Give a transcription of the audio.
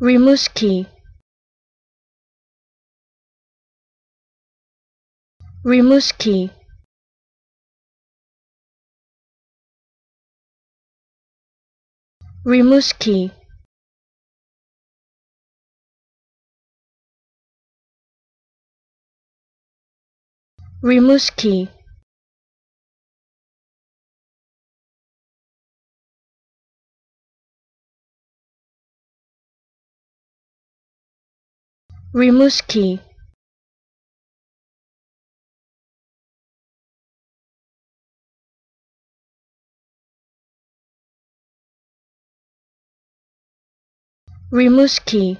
Rimouski Rimouski Rimouski Rimouski Rimouski Rimouski